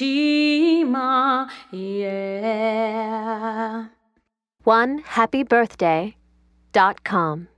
Shima, yeah. One happy birthday dot com.